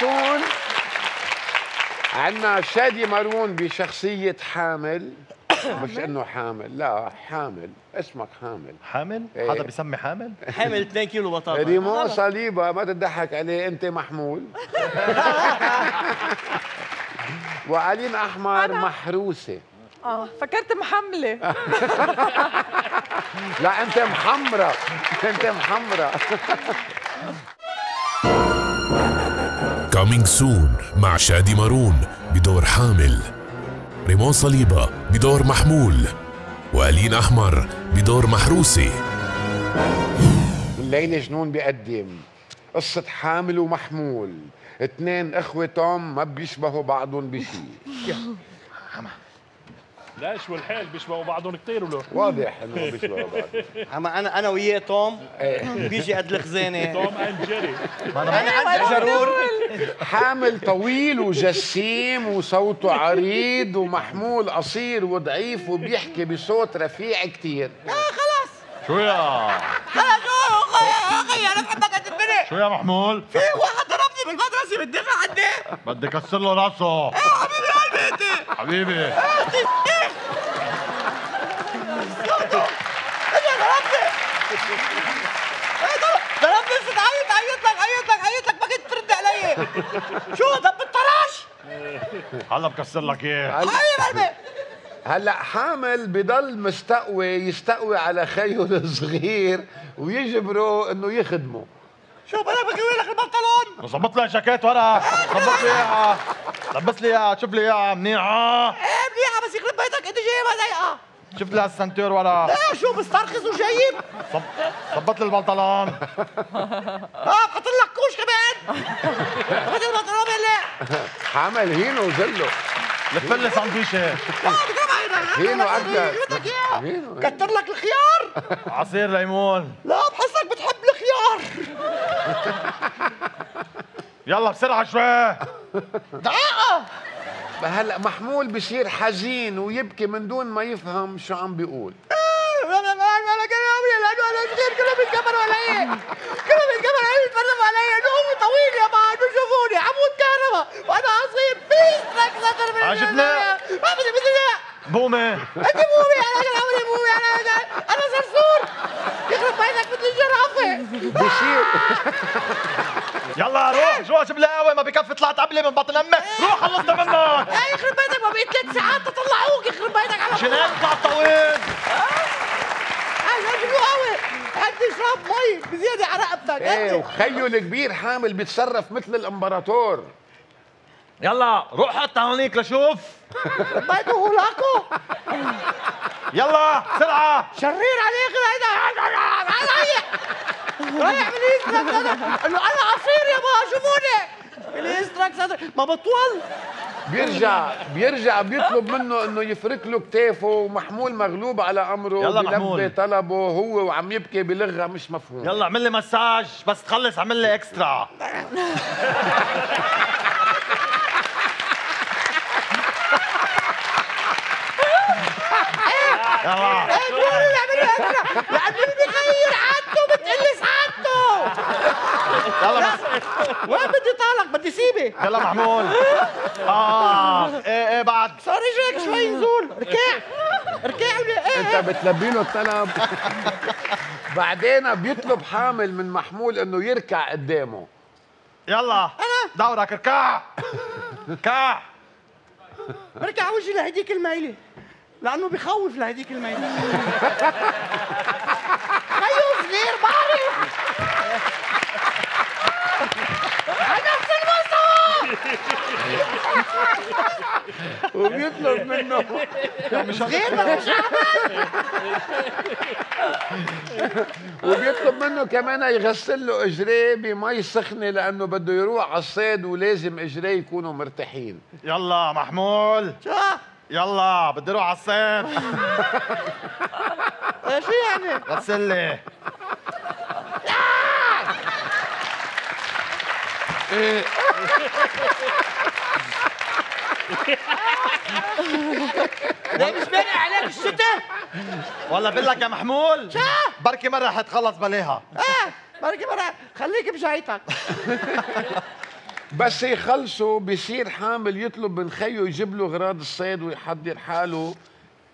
سون عندنا شادي مارون بشخصية حامل. مش إنه حامل لا حامل اسمك حامل. حامل؟ إيه. حدا بيسمي حامل؟ حامل 2 كيلو بطاطا. ريمون صليبة ما تضحك عليه أنت محمول. وعليم أحمر محروسة. آه فكرت محملة. لا أنت محمرة. أنت محمرة. coming soon مع شادي مارون بدور حامل ريمون صليبة بدور محمول وألين أحمر بدور محروسة الليلة جنون بيقدم قصة حامل ومحمول. اثنين إخوة توم ما بيشبهوا بعضهم بشيء ليش والحيل بيشبهوا بعضهم كثير ولو. واضح إنه بيشبهوا بعض. أما أنا أنا وياه توم إيه. بيجي قد الخزانة. Tom and Jerry أنا عندي جرور حامل طويل وجسيم وصوته عريض ومحمول قصير وضعيف وبيحكي بصوت رفيع كتير. شو يا؟ أخي أنا بحبك قد الدنيا شو يا محمول؟ في واحد ضربني بالمدرسة بالدفع عندي بدي كسر له راسه. حبيبي قلبي أنت. حبيبي. ضربني صرت عيط عيط لك عيط لك عيط لك ما كنت ترد علي شو دب الطرش هلا بكسر لك اياه. حبيب قلبي هلا حامل بضل مستقوي يستقوي على خيه الصغير ويجبره انه يخدمه. شو بدك بكوي لك البنطلون؟ ظبط لي جاكيت ورا. ظبط لي اياها. لبس لي اياها شوف لي اياها منيحة. إيه منيحة بس يخرب بيتك انت جايبها ضيقه شوف لي السنتور ورا إيه شو مسترخص وجايب صب- ظبط لي البنطلون. آه بحط لك كوش كمان. بحط البنطلون اللي حامل هينو وزله. لف لي سندويشه آه عينك هينو أكثر هينو كتر لك الخيار؟ عصير ليمون. لا بحسك بتحب الخيار. يلا بسرعة شوي. دقيقة. هلا محمول بصير حزين ويبكي من دون ما يفهم شو عم بيقول؟ أنا ما أنا لأنه أنا كلهم بيتكبروا علي. كلهم بيتكبروا علي بيتفرجوا علي. طويل يا مان بيشوفوني. عمود كهرباء. وأنا صغير بيس تراك صدر من عجبنا. ما بدي بدي لا. بومة. أنت مومي أنا عمري مومي أنا أنا صرصور. يخرب بيتك مثل الجرافة. بصير يلا روح. روح جيب لي قهوه ما بكفي طلعت قبلي من بطن امي روح خلصنا منك لا يخرب بيتك ما بقيت ثلاث ساعات تطلعوك يخرب بيتك على عشان هيك طلعت طويل؟ أنا جيبوا قهوه عندي شراب مي بزيادة على رقبتك. إيه. وخيه الكبير حامل بيتصرف مثل الإمبراطور. يلا روح حط هونيك لشوف. بيته هولاكو يلا بسرعة. شرير عليك هيدا رايح بليز انه أنا عصير بليز تراك صدر ما بطول. بيرجع بيرجع بيطلب منه إنه يفرك له كتافه ومحمول مغلوب على أمره يلا بيلبي محمول. طلبه هو وعم يبكي بلغه مش مفهوم. يلا اعمل لي مساج بس تخلص اعمل لي اكسترا يلا. لأنه بغير عادته يلا وين بدي طالك بدي سيبي. يلا محمول. آه. إيه إيه بعد. صار رجلك شوي نزول. ركع ركع إيه أنت بتلبي له الطلب. بعدين بيطلب حامل من محمول إنه يركع قدامه. يلا. دورك. اركع. اركع. بركع وجهي لهديك الميلة. لأنه بخوف لهديك الميلة خيو صغير بعرف على نفس المستوى وبيطلب منه. صغير ما مش وبيطلب منه كمان يغسل له إجريه بمي سخنة لأنه بده يروح على الصيد ولازم إجريه يكونوا مرتاحين. يلا محمول. شو؟ يلا بدي أروح على الصيد. شو يعني؟ غسل لي. ليه مش بانق عليك الشتاء. ولا بقول لك يا محمول. بركي مرة حتخلص بلاها إيه بركي برا خليك بشايتك بس يخلصوا بصير حامل يطلب من خيه يجيب له غراض الصيد ويحضر حاله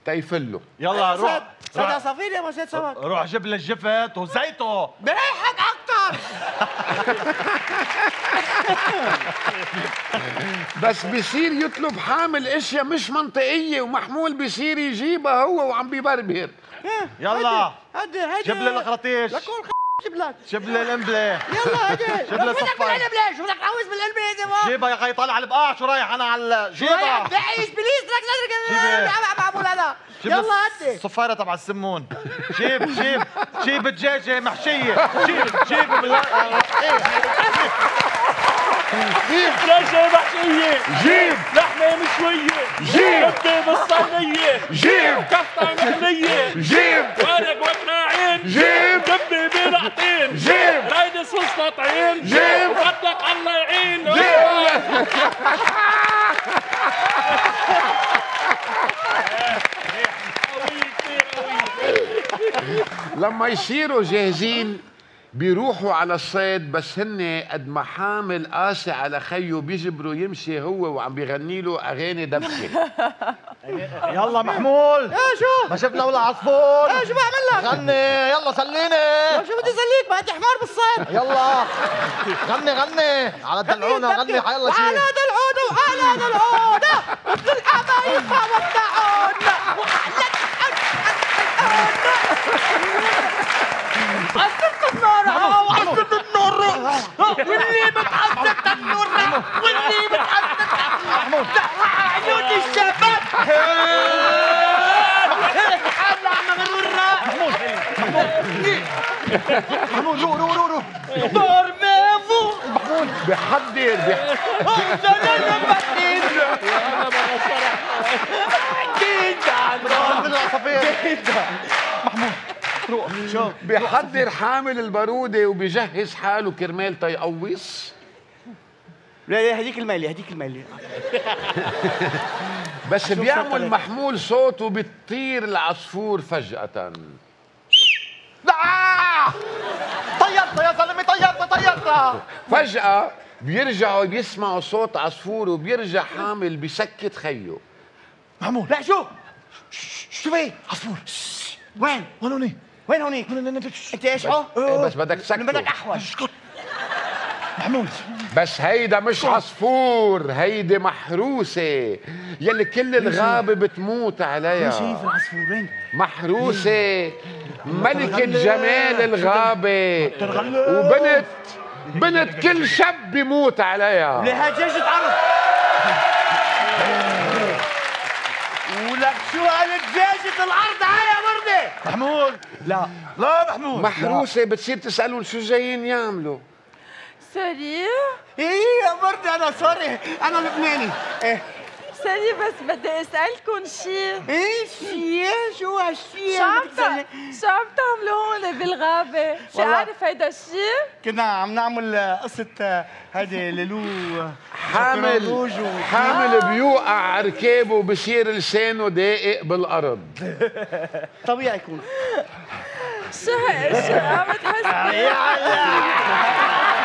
تيفله يلا روح. صيد عصافير يا صيد سمك روح جيب لي الجفت وزيته. بريحك أكتر. بس بصير يطلب حامل أشياء مش منطقية ومحمول بصير يجيبها هو وعم بيبربر. يلا. هدي هدي جيب لي الخراطيش. لكون جيب لك. جيب لي الامبلة يلا هدي. جيب لي بدك صفار. بالقلب ليش بدك تعوز بالقلب يا جيبها يا خي طالع البقاع. شو رايح أنا على جيبها. بدي اعيش بليز لك إيه؟ عم بعمل أنا يلا هدي. الصفارة تبع السمون. جيب جيب جيب دجاجة محشية. جيب جيب بالله إيه دجاجة محشية جيب لحمة مشوية جيب. كبدة بالصينية جيب كفتة مقلية جيب ورق وقناعين جيب. كبة بلعتين جيب. هيدي صوص طعين جيب. وبدك الله يعين جيب. لما يصيروا جاهزين بيروحوا على الصيد بس هن قد ما حامل قاسي على خيه بيجبروا يمشي هو وعم بيغني له أغاني دبكه يلا محمول. يا شو؟ ما شفنا ولا عصفور. يا شو بعمل لك غني يلا سليني. شو بدي أسليك؟ ما انت حمار بالصيد. يلا. غني غني. على الدلعونة غني. حيلا شيء دلعونة وعلى دلعونة. محمول row row row row. dormez-vous بحضر بح... غني العصافير بحضر حامل البارودة وبجهز حاله كرمال تيقوص لا لا هديك المالي هديك المالي بس بيعمل محمول صوت وبتطير العصفور فجأة. لا طيرت يا زلمة طيرت طيرت. فجأة بيرجعوا بيسمعوا صوت عصفور وبيرجع حامل بسكت خيه. محمول لا شو؟ شو في؟ عصفور. وين؟ هون هوني؟ وين هونيك؟ انت إيش؟ بس بدك من تسكته بدك أحوج. محمول بس هيدا مش عصفور هيدي محروسة. يلي كل الغابة بتموت عليها. العصفور وين محروسة. ملك الجمال الغابة. وبنت بنت كل شاب بيموت عليها. لها جيشة عرب ولك شو قالت جيشة العرض هاي يا وردة محمول لا لا. محمول محروسة. بتصير تسألهم شو جايين يعملوا. sorry إيه يا وردة أنا سوري. أنا لبناني إيه. سوري بس بدي أسألكم شيء. إيه شي شو هالشي شو عم شو تعملوا هون بالغابة؟ شي والله. عارف هيدا الشيء؟ كنا عم نعمل آه، قصة آه، هيدي ليلو آه، حامل حامل بيوقع ركابه وبصير لسانه داقق بالأرض. طبيعي يكون. شو هي شو عم تحس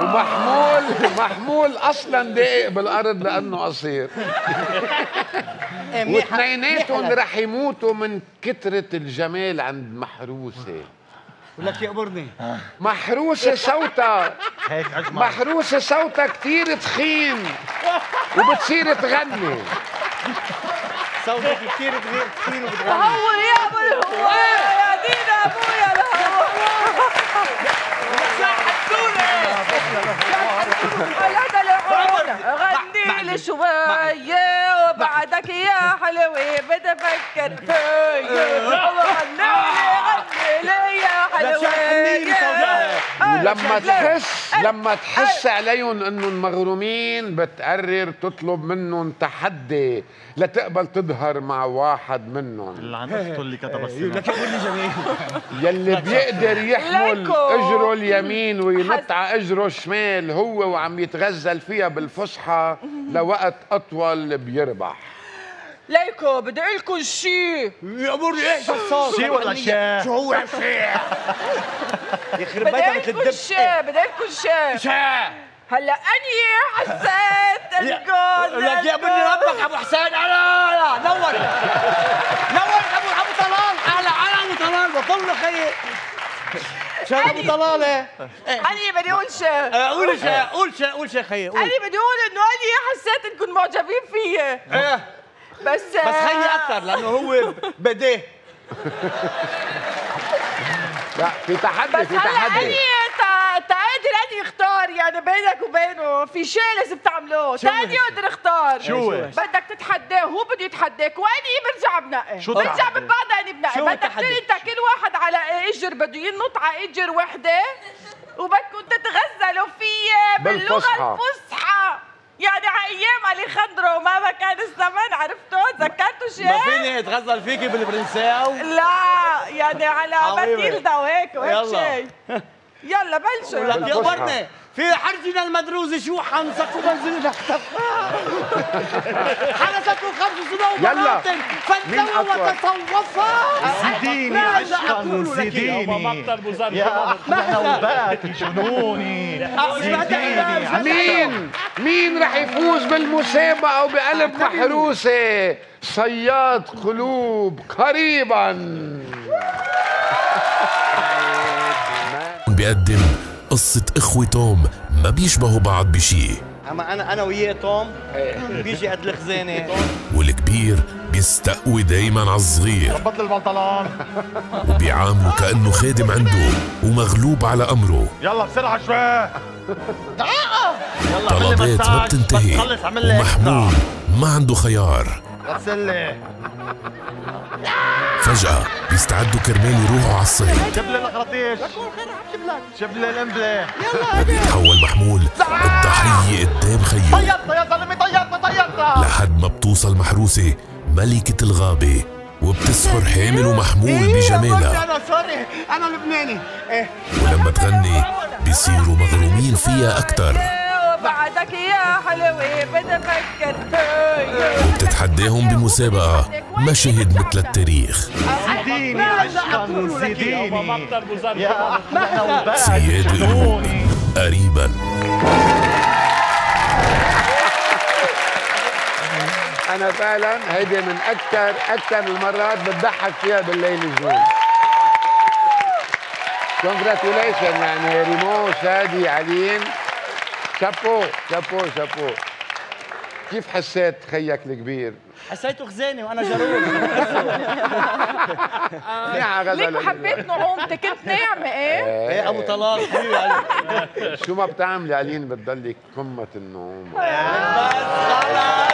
ومحمول محمول أصلا داقق بالأرض لأنه قصير. إيه، واثنيناتهم. رح يموتوا من كثرة الجمال عند محروسة. ولك يقبرني محروسة صوتها. هيك اجمل محروسة صوتها كتير تخين. وبتصير تغني. صوتك كثير كثير كثير وبتغني هو يا ابو ولد العون غني لي شوية وبعدك يا حلوة بدي أفكر. فيا ولما تحس لما تحس عليهم انهم مغرومين بتقرر تطلب منهم تحدي لتقبل تظهر مع واحد منهم. اللي عن اخته اللي كتب السنة. لك يقبرني جميل. يلي بيقدر يحمل. أجره اليمين وينط على أجره الشمال هو وعم يتغزل فيها بالفصحى لوقت أطول بيربح. ليكو بدي أقول لكم شيء يامرني إيش الصوت شي ولا شا شو هو شيء يخرب بيتك لكم شيء شا هلا أني حسيت انكم لك يا ابني ربك أبو حسين. أنا لا نور. نور أبو أبو طلال. على على أبو طلال. بطل خيي شو أبو طلال إيه؟ أني بدي أقول شيء. قول شيء قول شيء قول شيء خيي قول. أني بدي أقول إنه أني حسيت إنكم معجبين فيي. إيه. بس بس خيي أكثر لأنه هو بديه. لا في تحدي بس في هلا تحدي. أني تا تا قادر اني اختار يعني بينك وبينه في شيء لازم تعملوه تاني أقدر اختار شو هو؟ بدك تتحداه هو بده يتحداك وأني برجع بنقي. شو برجع؟ من بعدها أني بنقي. بدك أنت كل واحد على إجر بده ينط على إجر وحدة وبدكم تتغزلوا فيي باللغة. الفصحى. يعني على أيام أليخاندرو ما ما كان الزمن عرفتوا تذكرتوا شيء؟ ما فيني أتغزل فيكي بالبرنساو لا يعني على. ماتيلدا وهيك وهيك يلا. شيء يلا بلشوا ولك يا بالفصحى. برني في حرجنا المدروز شو حنسك وبنزلنا حرسته خمس سنوات يلا. ومناطق فانتوى؟ وتصوفا زيديني عشقا زيديني يا أحلى نوبات جنوني زيديني مين مين رح يفوز بالمسابقة وبقلب محروسة؟ صياد قلوب قريبا. بيقدم قصة إخوة توم ما بيشبهوا بعض بشي. أما أنا أنا وياه توم بيجي قد الخزانة. والكبير بيستقوي دايما على الصغير. بطل البنطلون. وبيعامله كأنه خادم عنده ومغلوب على أمره. يلا بسرعة شوي. يلا طلبات ما بتنتهي خلص عمل لي ومحمول ما عنده خيار. فجأة بيستعدوا كرمال يروحوا على الصيد جيب لي الخراطيش جيب لي الأمبلة. وبيتحول محمول الضحية قدام خيه طيرت يا زلمه طيرت طيرت لحد ما بتوصل محروسة ملكة الغابة وبتسحر حامل ومحمول بجمالها. أنا سوري أنا لبناني. إيه. ولما تغني بيصيروا مغرومين فيها أكتر. يا حلوة بدي أفكر وبتتحداهم بمسابقة مشاهد مثل التاريخ. زيديني عشقا بوزار يا أحلى نوبات سياد قلوب قريبا. أنا فعلا هيدي من أكثر أكثر المرات بتضحك فيها بالليل الجون congratulation يعني ريمو شادي علين chapeau chapeau chapeau كيف حسيت خيك الكبير؟ حسيته خزانة وأنا جرور ليك حبيت نعومتك كنت ناعمة إيه؟ إيه أبو طلال. شو ما بتعملي علين بتضلك قمة النوم بس خلاص